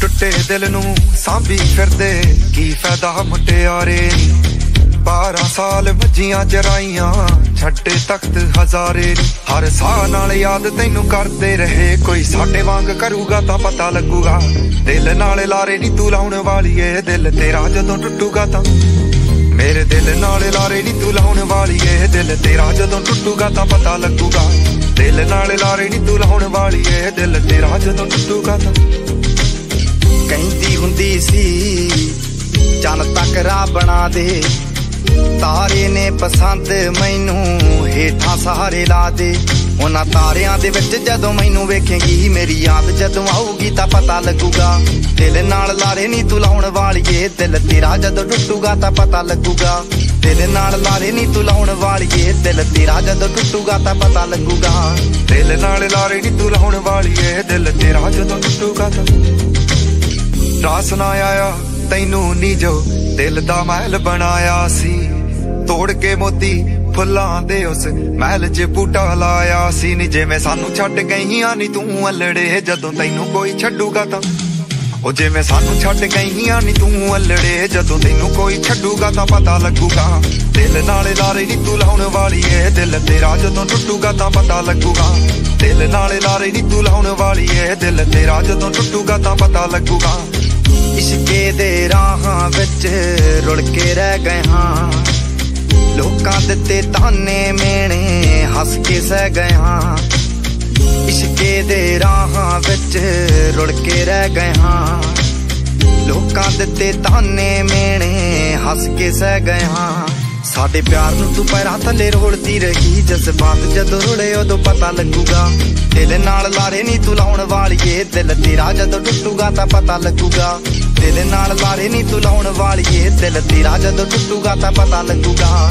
ਟੁੱਟੇ ਦਿਲ ਨੂੰ ਸਾਂਭੀ ਫਿਰਦੇ ਕੀ ਫਾਇਦਾ ਮੁਟਿਆਰੇ ਨੀ। 12 ਸਾਲ ਵੱਜੀਆਂ ਜਰਾਈਆਂ, ਛੱਡੇ ਤਖਤ ਹਜ਼ਾਰੇ ਹਰ ਸਾਹ ਨਾਲ ਯਾਦ ਤੈਨੂੰ ਕਰਦੇ ਰਹੇ, ਕੋਈ ਸਾਡੇ ਵਾਂਗ ਕਰੂਗਾ ਤਾਂ ਪਤਾ ਲੱਗੂਗਾ। ਦਿਲ ਨਾਲ ਲਾਰੇ ਨੀ ਤੂੰ ਲਾਉਣ ਵਾਲੀ ਏ ਦਿਲ ਤੇਰਾ ਜਦੋਂ ਟੁੱਟੂਗਾ ਤਾਂ। ਮੇਰੇ ਦਿਲ ਨਾਲ ਲਾਰੇ ਨੀ ਤੂੰ ਲਾਉਣ ਵਾਲੀ ਏ ਦਿਲ ਤੇਰਾ ਜਦੋਂ ਟੁੱਟੂਗਾ ਤਾਂ ਪਤਾ ਲੱਗੂਗਾ। ਦਿਲ ਨਾਲ ਲਾਰੇ ਨੀ ਤੂੰ ਲਾਉਣ ਵਾਲੀ ਏ ਦਿਲ ਤੇਰਾ ਜਦੋਂ ਟੁੱਟੂਗਾ ਤਾਂ। ਕਹਿੰਦੀ ਹੁੰਦੀ ਸੀ ਚੰਨ ਤੱਕ ਰਾਹ ਬਣਾ ਦੇ। ਤਾਰੇ ਨੇ ਪਸੰਦ ਮੈਨੂੰ ਹੇਠਾਂ ਸਹਾਰੇ ਲਾ ਦੇ। ਉਹਨਾਂ ਤਾਰਿਆਂ ਦੇ ਵਿੱਚ ਜਦੋਂ ਮੈਨੂੰ ਵੇਖੇਂਗੀ, ਮੇਰੀ ਯਾਦ ਜਦੋਂ ਆਊਗੀ ਤਾਂ ਪਤਾ ਲੱਗੂਗਾ। ਦਿਲ ਨਾਲ ਲਾਰੇ ਨਹੀਂ ਤੂੰ ਲਾਉਣ ਵਾਲੀਏ, ਦਿਲ ਤੇਰਾ ਜਦੋਂ ਟੁੱਟੂਗਾ ਤਾਂ ਪਤਾ ਲੱਗੂਗਾ। ਦਿਲ ਨਾਲ ਲਾਰੇ ਨਹੀਂ ਤੂੰ ਲਾਉਣ ਵਾਲੀਏ, ਦਿਲ ਤੇਰਾ ਜਦੋਂ ਟੁੱਟੂਗਾ ਤਾਂ ਪਤਾ ਲੱਗੂਗਾ। ਦਿਲ ਨਾਲ ਲਾਰੇ ਨੀ ਤੂੰ ਲਾਉਣ ਵਾਲੀ ਦਿਲ ਤੇਰਾ ਜਦੋਂ ਟੁੱਟੂਗਾ ਤਾਂ। ਰਾਸ ਨਾ ਆਇਆ, ਤੈਨੂੰ ਨੀ ਜੋ ਦਿਲ ਦਾ ਮਹਿਲ ਬਣਾਇਆ ਸੀ। ਤੋੜ ਕੇ ਮੋਤੀ ਫੁੱਲਾਂ ਦੇ ਉਸ ਮਹਿਲ 'ਚ ਬੂਟਾ ਲਾਇਆ ਸੀ ਨੀ ਜਿਵੇਂ ਸਾਨੂੰ ਛੱਡ ਗਈਆਂ ਨੀ ਤੂੰ ਅਲੜੇ ਜਦੋਂ ਤੈਨੂੰ ਕੋਈ ਛੱਡੂਗਾ ਤਾਂ। ਉਹ ਜਿਵੇਂ ਸਾਨੂੰ ਛੱਡ ਗਈਆਂ ਨੀ ਤੂੰ ਅਲੜੇ ਜਦੋਂ ਤੈਨੂੰ ਕੋਈ ਛੱਡੂਗਾ ਤਾਂ ਪਤਾ ਲੱਗੂਗਾ। ਦਿਲ ਨਾਲ ਲਾਰੇ ਨੀ ਤੂੰ ਲਾਉਣ ਵਾਲੀ ਏ ਦਿਲ ਤੇਰਾ ਜਦੋਂ ਟੁੱਟੂਗਾ ਤਾਂ ਪਤਾ ਲੱਗੂਗਾ। ਦਿਲ ਨਾਲ ਲਾਰੇ ਨੀ ਤੂੰ ਲਾਉਣ ਵਾਲੀ ਏ ਦਿਲ ਤੇਰਾ ਜਦੋਂ ਟੁੱਟੂਗਾ ਤਾਂ ਪਤਾ ਲੱਗੂਗਾ। ਇਸ਼ਕੇ ਦੇ ਰਾਹਾਂ ਵਿੱਚ ਰੁਲ ਕੇ ਰਹਿ ਗਏ ਹਾਂ। ਲੋਕਾਂ ਦਿੱਤੇ ਤਾਨੇ ਮੇਣੇ ਹੱਸ ਕੇ ਸਹਿ ਗਏ ਇਸ਼ਕੇ ਦੇ ਰਾਹਾਂ ਵਿੱਚ ਰੁਲ ਕੇ ਰਹਿ ਗਏ ਲੋਕਾਂ ਦਿੱਤੇ ਤਾਨੇ ਮੇਣੇ ਹੱਸ ਕੇ ਸਹਿ ਗਏ ਹਾਂ। ਸਾਡੇ ਪਿਆਰ ਨੂੰ ਤੂੰ ਪੈਰਾਂ ਥੱਲੇ ਰੋਲਦੀ ਰਹੀ। ਜਜ਼ਬਾਤ ਜਦੋਂ ਰੁੜੇ ਉਦੋਂ ਪਤਾ ਲੱਗੂਗਾ। ਦਿਲ ਨਾਲ ਲਾਰੇ ਨਹੀਂ ਤੂੰ ਲਾਉਣ ਵਾਲੀਏ। ਦਿਲ ਤੇਰਾ ਜਦੋਂ ਟੁੱਟੂਗਾ ਤਾਂ ਪਤਾ ਲੱਗੂਗਾ। ਦੇ ਨਾਲ ਲਾਰੇ ਨਹੀਂ ਤੂੰ ਲਾਉਣ ਵਾਲੀਏ। ਦਿਲ ਤੇਰਾ ਜਦੋਂ ਟੁੱਟੂਗਾ ਤਾਂ ਪਤਾ ਲੱਗੂਗਾ।